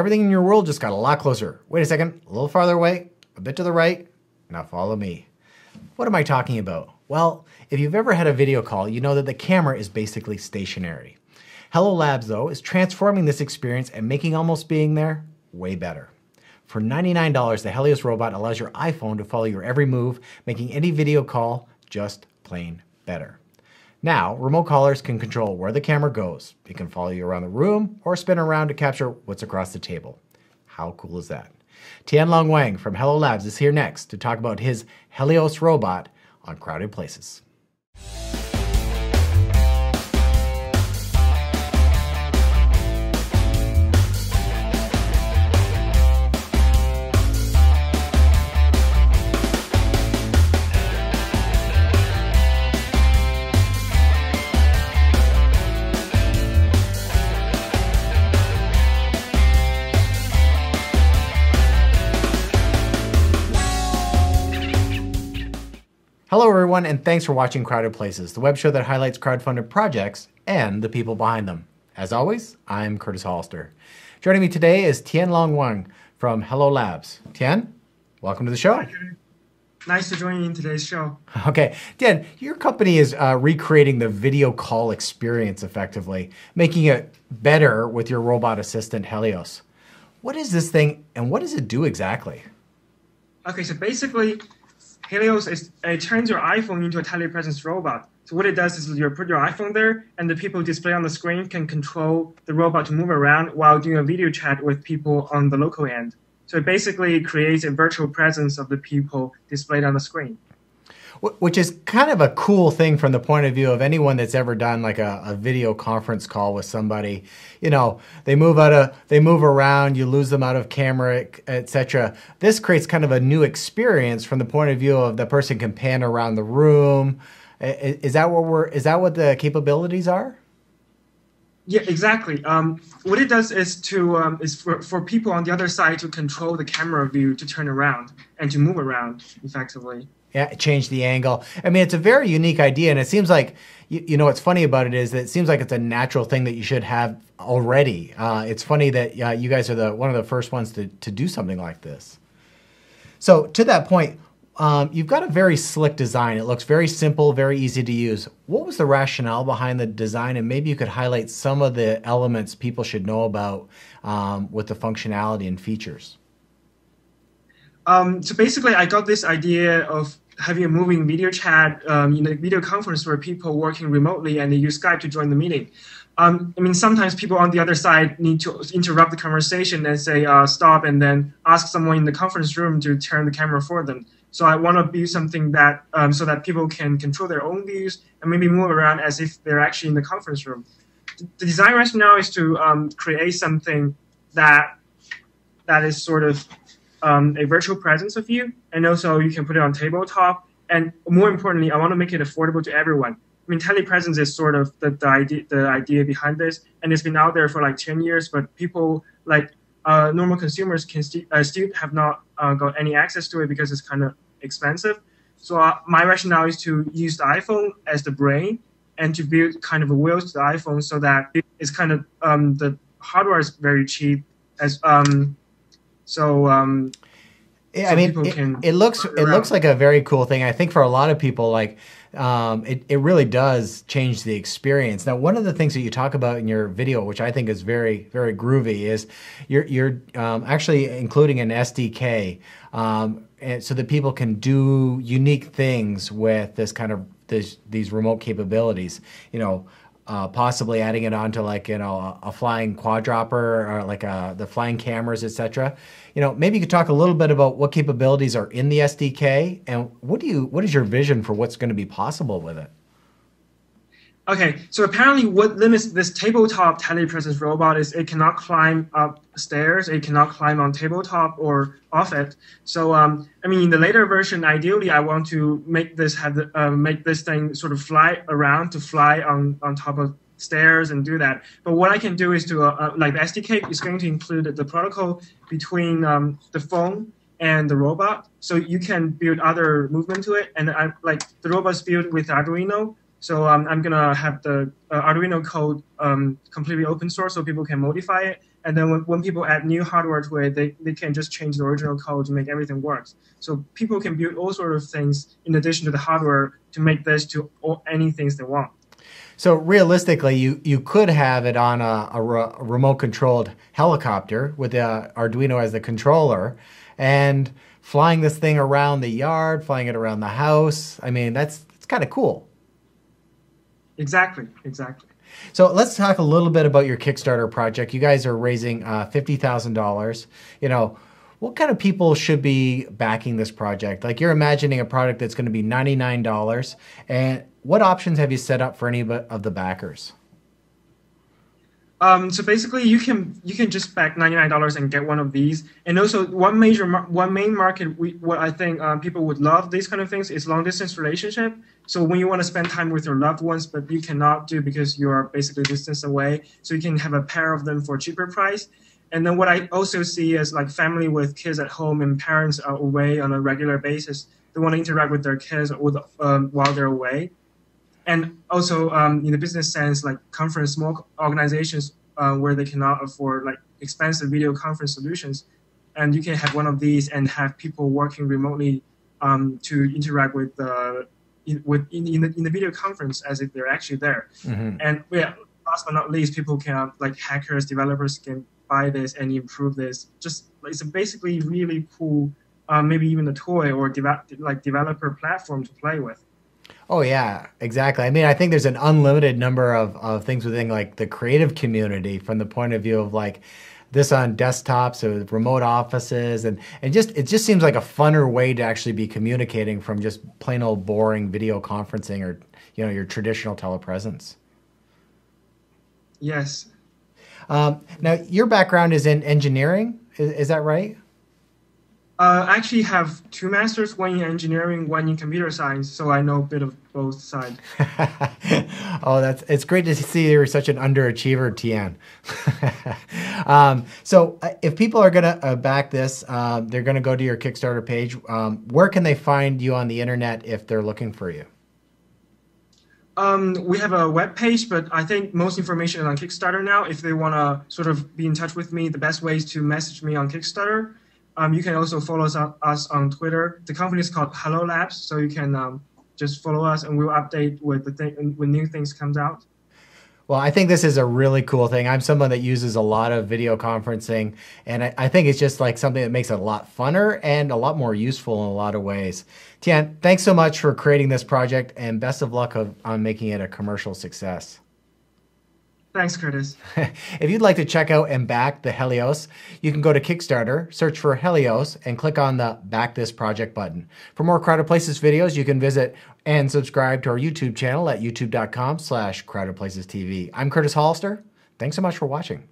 everything in your world just got a lot closer. Wait a second, a little farther away, a bit to the right. Now follow me. What am I talking about? Well, if you've ever had a video call, you know that the camera is basically stationary. Hello Labs, though, is transforming this experience and making almost being there way better. For $99, the Helios robot allows your iPhone to follow your every move, making any video call just plain better. Now, remote callers can control where the camera goes. It can follow you around the room or spin around to capture what's across the table. How cool is that? Tianlong Wang from Hello Labs is here next to talk about his Helios robot on crowded places. Hello, everyone, and thanks for watching Crowded Places, the web show that highlights crowdfunded projects and the people behind them. As always, I'm Curtis Hollister. Joining me today is Tianlong Wang from Hello Labs. Tian, welcome to the show. Nice to join you in today's show. Okay, Tian, your company is uh, recreating the video call experience effectively, making it better with your robot assistant Helios. What is this thing, and what does it do exactly? Okay, so basically, Helios is it turns your iPhone into a telepresence robot. So what it does is you put your iPhone there, and the people display on the screen can control the robot to move around while doing a video chat with people on the local end. So it basically creates a virtual presence of the people displayed on the screen which is kind of a cool thing from the point of view of anyone that's ever done like a, a video conference call with somebody. You know they move out of they move around you lose them out of camera etc this creates kind of a new experience from the point of view of the person can pan around the room. Is that what we're is that what the capabilities are? Yeah, exactly. Um, what it does is to um, is for, for people on the other side to control the camera view to turn around and to move around effectively change the angle. I mean, it's a very unique idea, and it seems like you, you, know what's funny about it is that it seems like it's a natural thing that you should have already. Uh, it's funny that uh, you guys are the one of the first ones to to do something like this. So to that point, um, you've got a very slick design. It looks very simple, very easy to use. What was the rationale behind the design, and maybe you could highlight some of the elements people should know about um, with the functionality and features. Um, so basically, I got this idea of having a moving video chat um, in a video conference where people working remotely and they use Skype to join the meeting. Um, I mean, sometimes people on the other side need to interrupt the conversation and say uh, stop, and then ask someone in the conference room to turn the camera for them. So I want to be something that um, so that people can control their own views and maybe move around as if they're actually in the conference room. The design rationale is to um, create something that that is sort of um, a virtual presence of you, and also you can put it on tabletop. And more importantly, I want to make it affordable to everyone. I mean, telepresence is sort of the, the idea the idea behind this, and it's been out there for like ten years, but people like uh, normal consumers can st- uh, still have not uh, got any access to it because it's kind of expensive. So uh, my rationale is to use the iPhone as the brain and to build kind of a wheels to the iPhone so that it's kind of um, the hardware is very cheap as um, so um, yeah, I mean, it, it, looks it looks like a very cool thing. I think for a lot of people, like um, it it really does change the experience. Now, one of the things that you talk about in your video, which I think is very very groovy, is you're you're um, actually including an SDK, um, so that people can do unique things with this kind of this, these remote capabilities. You know uh, possibly adding it onto like you know a, a flying quadcopter or like a, uh, the flying cameras, etc. You know, maybe you could talk a little bit about what capabilities are in the SDK and what do you what is your vision for what's going to be possible with it? Okay, so apparently what limits this tabletop telepresence robot is it cannot climb up stairs, it cannot climb on tabletop or off it. So um, I mean, in the later version, ideally, I want to make this have the, uh, make this thing sort of fly around to fly on on top of stairs and do that. But what I can do is to uh, uh, like the SDK is going to include the protocol between um, the phone and the robot, so you can build other movement to it. And I, like the robot's built with Arduino, so um, I'm gonna have the uh, Arduino code um, completely open source so people can modify it. And then when, when people add new hardware to it, they, they can just change the original code to make everything work. So people can build all sorts of things in addition to the hardware to make this to all, any things they want. So realistically, you, you could have it on a, a, re- a remote controlled helicopter with the Arduino as the controller and flying this thing around the yard, flying it around the house. I mean, that's, it's kind of cool. Exactly, exactly. So let's talk a little bit about your Kickstarter project. You guys are raising uh, fifty thousand dollars. You know, what kind of people should be backing this project? Like you're imagining a product that's going to be ninety nine dollars, and what options have you set up for any of the backers? Um, so basically, you can you can just back ninety nine dollars and get one of these. And also, one major one main market, we, what I think um, people would love these kind of things is long distance relationship. So when you want to spend time with your loved ones, but you cannot do because you are basically distance away, so you can have a pair of them for cheaper price. And then what I also see is like family with kids at home and parents are away on a regular basis. They want to interact with their kids um, while they're away and also um, in the business sense, like conference small organizations uh, where they cannot afford like expensive video conference solutions, and you can have one of these and have people working remotely um, to interact with the in, with in, in, the, in the video conference as if they're actually there. Mm-hmm. And yeah, last but not least, people can like hackers, developers can buy this and improve this. Just it's a basically really cool, uh, maybe even a toy or de- like developer platform to play with. Oh yeah, exactly. I mean, I think there's an unlimited number of, of things within like the creative community from the point of view of like this on desktops or remote offices and, and just it just seems like a funner way to actually be communicating from just plain old boring video conferencing or you know your traditional telepresence. Yes. Um, now your background is in engineering, is, is that right? Uh, I actually have two masters, one in engineering, one in computer science, so I know a bit of both sides. oh, that's it's great to see you're such an underachiever, Tian. um, so, uh, if people are gonna uh, back this, um, they're gonna go to your Kickstarter page. Um, where can they find you on the internet if they're looking for you? Um, we have a web page, but I think most information is on Kickstarter now. If they want to sort of be in touch with me, the best way is to message me on Kickstarter. Um, you can also follow us on, us on Twitter. The company is called Hello Labs, so you can um, just follow us, and we'll update with the when new things comes out. Well, I think this is a really cool thing. I'm someone that uses a lot of video conferencing, and I, I, think it's just like something that makes it a lot funner and a lot more useful in a lot of ways. Tian, thanks so much for creating this project, and best of luck of, on making it a commercial success. Thanks, Curtis. if you'd like to check out and back the Helios, you can go to Kickstarter, search for Helios, and click on the Back This Project button. For more Crowded Places videos, you can visit and subscribe to our YouTube channel at youtube.com slash crowdedplacestv. I'm Curtis Hollister. Thanks so much for watching.